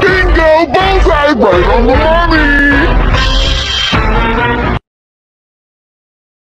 Bingo! Bullseye! Right on the mark!